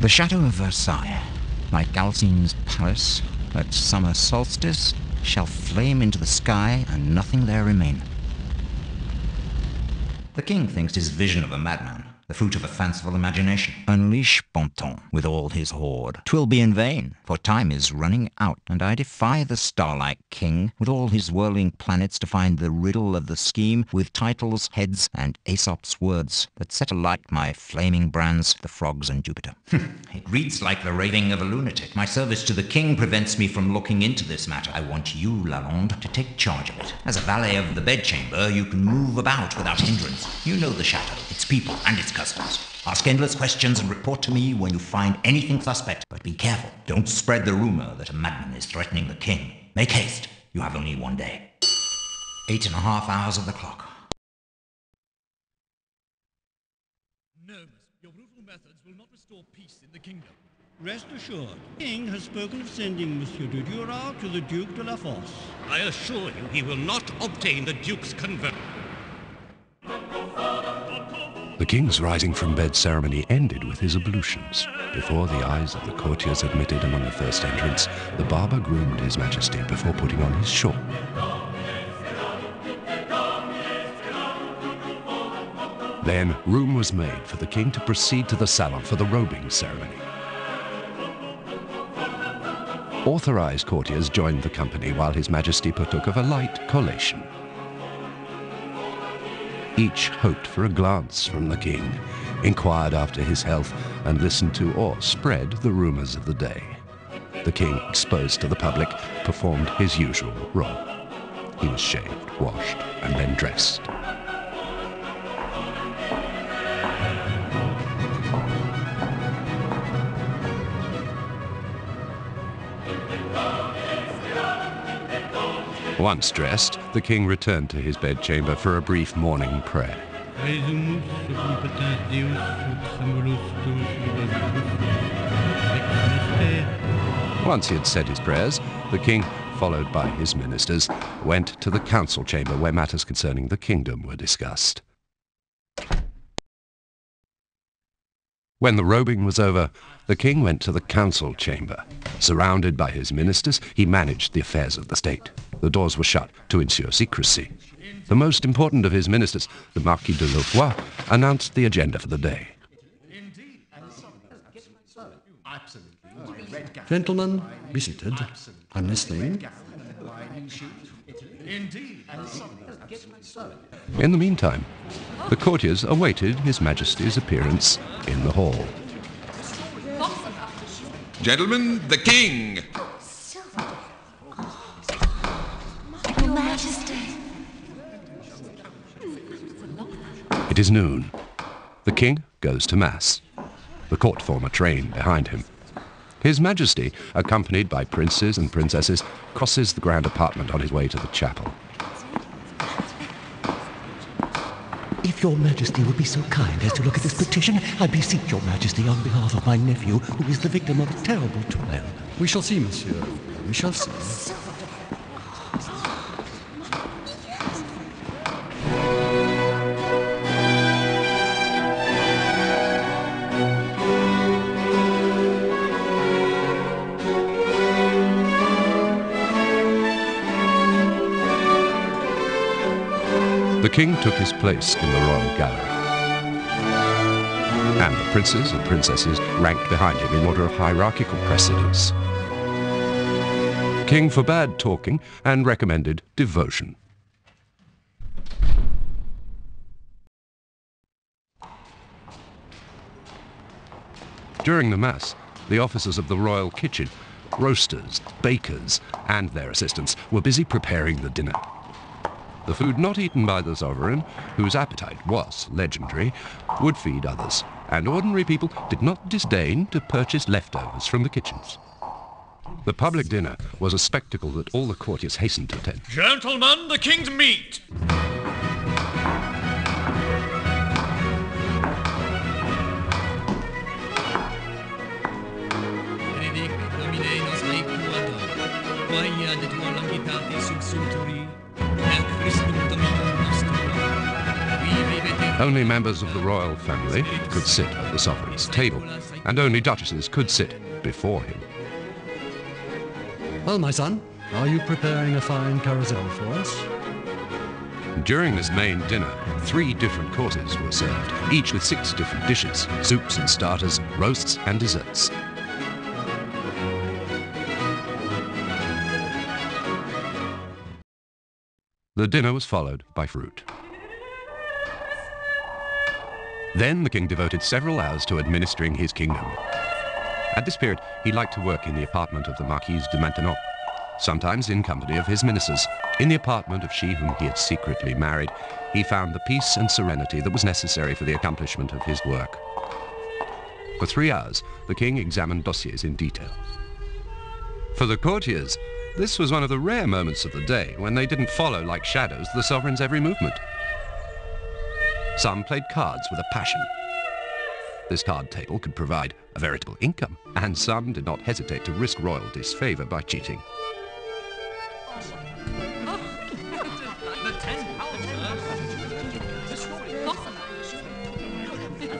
The Chateau of Versailles, like Alcine's palace, at summer solstice, shall flame into the sky and nothing there remain. The king thinks his vision of a madman, the fruit of a fanciful imagination. Unleash Bontemps with all his hoard. Twill be in vain, for time is running out, and I defy the starlike king, with all his whirling planets, to find the riddle of the scheme with titles, heads, and Aesop's words that set alight my flaming brands, the frogs and Jupiter. it reads like the raving of a lunatic. My service to the king prevents me from looking into this matter. I want you, Lalonde, to take charge of it. As a valet of the bedchamber, you can move about without hindrance. You know the chateau, its people, and its customs. Ask endless questions and report to me when you find anything suspect. But be careful. Don't spread the rumor that a madman is threatening the king. Make haste. You have only one day. Eight and a half hours of the clock. No, your brutal methods will not restore peace in the kingdom. Rest assured, the king has spoken of sending Monsieur de Duras to the Duke de la Force. I assure you he will not obtain the Duke's convert. The king's rising from bed ceremony ended with his ablutions. Before the eyes of the courtiers admitted among the first entrants, the barber groomed his majesty before putting on his shawl. Then room was made for the king to proceed to the salon for the robing ceremony. Authorized courtiers joined the company while his majesty partook of a light collation. Each hoped for a glance from the king, inquired after his health, and listened to or spread the rumors of the day. The king, exposed to the public, performed his usual role. He was shaved, washed, and then dressed. Once dressed, the king returned to his bedchamber for a brief morning prayer. Once he had said his prayers, the king, followed by his ministers, went to the council chamber where matters concerning the kingdom were discussed. When the robing was over, the king went to the council chamber. Surrounded by his ministers, he managed the affairs of the state. The doors were shut to ensure secrecy. The most important of his ministers, the Marquis de Louvois, announced the agenda for the day. Gentlemen, be seated. I'm listening. In the meantime, the courtiers awaited His Majesty's appearance in the hall. Gentlemen, the king! Your Majesty. It is noon. The king goes to mass. The court form a train behind him. His Majesty, accompanied by princes and princesses, crosses the grand apartment on his way to the chapel. If your majesty would be so kind as to look at this petition, I beseech your majesty on behalf of my nephew, who is the victim of a terrible trial. We shall see, monsieur. We shall see. King took his place in the royal gallery. And the princes and princesses ranked behind him in order of hierarchical precedence. King forbade talking and recommended devotion. During the Mass, the officers of the royal kitchen, roasters, bakers, and their assistants were busy preparing the dinner. The food not eaten by the sovereign, whose appetite was legendary, would feed others, and ordinary people did not disdain to purchase leftovers from the kitchens. The public dinner was a spectacle that all the courtiers hastened to attend. Gentlemen, the king's meat! Benedict Domine nostri curator, quae ad tua lamitate subsulturi, Only members of the royal family could sit at the sovereign's table, and only duchesses could sit before him. Well, my son, are you preparing a fine carousel for us? During this main dinner, three different courses were served, each with six different dishes, soups and starters, roasts and desserts. The dinner was followed by fruit. Then the king devoted several hours to administering his kingdom. At this period, he liked to work in the apartment of the Marquise de Maintenon, sometimes in company of his ministers. In the apartment of she whom he had secretly married, he found the peace and serenity that was necessary for the accomplishment of his work. For three hours, the king examined dossiers in detail. For the courtiers, this was one of the rare moments of the day when they didn't follow like shadows the sovereign's every movement. Some played cards with a passion. This card table could provide a veritable income, and some did not hesitate to risk royal disfavor by cheating.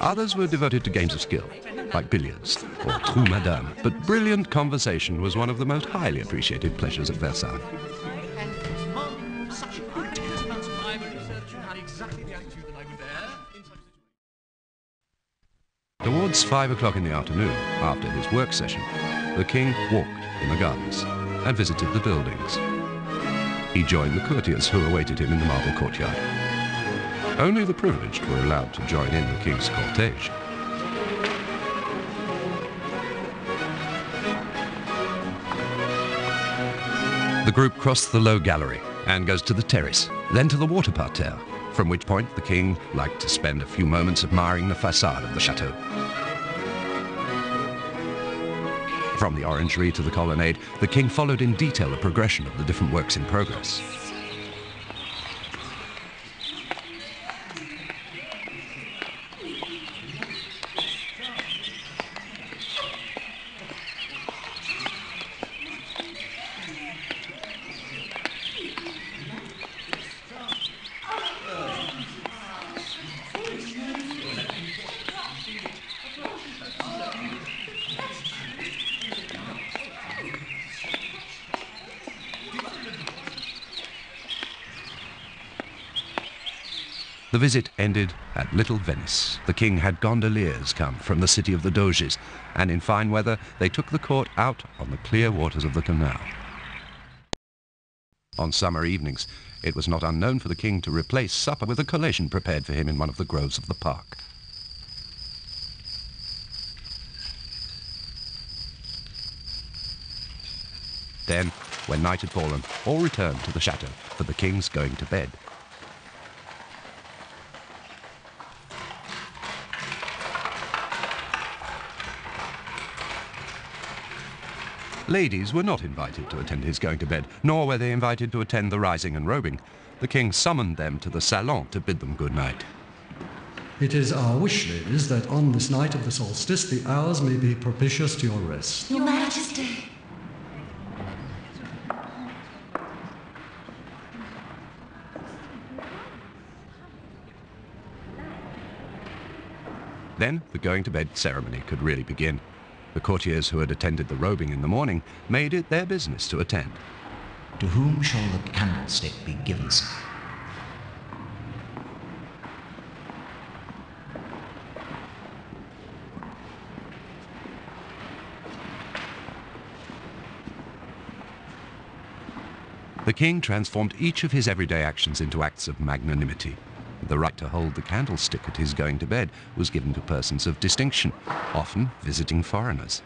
Others were devoted to games of skill, like billiards or trou madame, but brilliant conversation was one of the most highly appreciated pleasures at Versailles. Towards five o'clock in the afternoon, after his work session, the king walked in the gardens and visited the buildings. He joined the courtiers who awaited him in the marble courtyard. Only the privileged were allowed to join in the king's cortege. The group crossed the low gallery and goes to the terrace, then to the water parterre, from which point the king liked to spend a few moments admiring the facade of the chateau. From the orangery to the colonnade, the king followed in detail the progression of the different works in progress. The visit ended at Little Venice. The king had gondoliers come from the city of the Doges, and in fine weather they took the court out on the clear waters of the canal. On summer evenings, it was not unknown for the king to replace supper with a collation prepared for him in one of the groves of the park. Then, when night had fallen, all returned to the chateau for the king's going to bed. Ladies were not invited to attend his going to bed, nor were they invited to attend the rising and robing. The king summoned them to the salon to bid them good night. It is our wish, ladies, that on this night of the solstice the hours may be propitious to your rest. Your Majesty. Then the going to bed ceremony could really begin. The courtiers who had attended the robing in the morning made it their business to attend. To whom shall the candlestick be given, sir? The king transformed each of his everyday actions into acts of magnanimity. The right to hold the candlestick at his going to bed was given to persons of distinction, often visiting foreigners,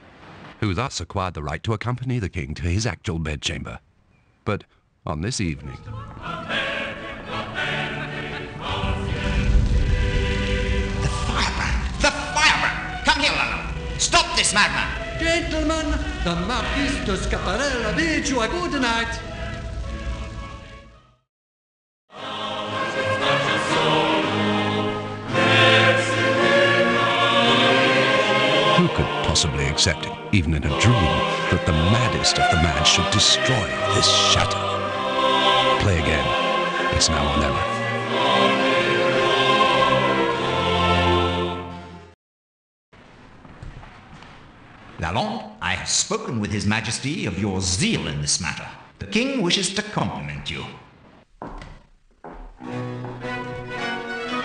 who thus acquired the right to accompany the king to his actual bedchamber. But on this evening, The firebrand! The firebrand! Come here, Lionel! Stop this madman! Gentlemen, the Marquis de Scaparella bids you a good night. possibly accepting, even in a dream, that the maddest of the mad should destroy this shadow. Play again. It's now or never. Lalonde, I have spoken with His Majesty of your zeal in this matter. The King wishes to compliment you.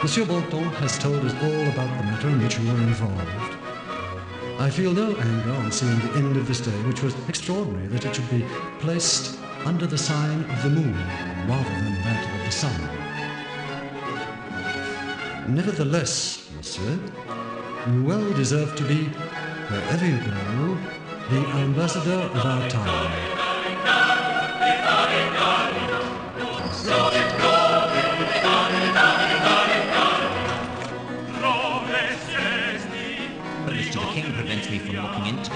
Monsieur Bontemps has told us all about the matter in which you were involved. I feel no anger on seeing the end of this day, which was extraordinary that it should be placed under the sign of the moon rather than that of the sun. Nevertheless, monsieur, you well deserve to be, wherever you go, the ambassador of our time. Into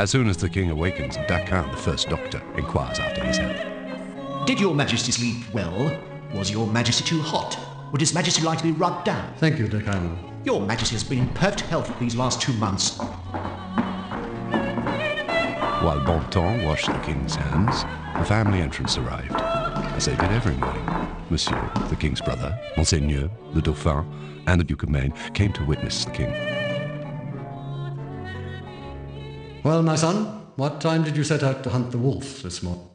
As soon as the king awakens, Daquin, the first doctor, inquires after his health. Did your majesty sleep well? Was your majesty too hot? Would his majesty like to be rubbed down? Thank you, de Canon. Your majesty has been in perfect health these last two months. While Bontemps washed the king's hands, the family entrance arrived, as they did every morning. Monsieur, the king's brother, Monseigneur, the Dauphin, and the Duke of Maine came to witness the king. Well, my son, what time did you set out to hunt the wolf this morning?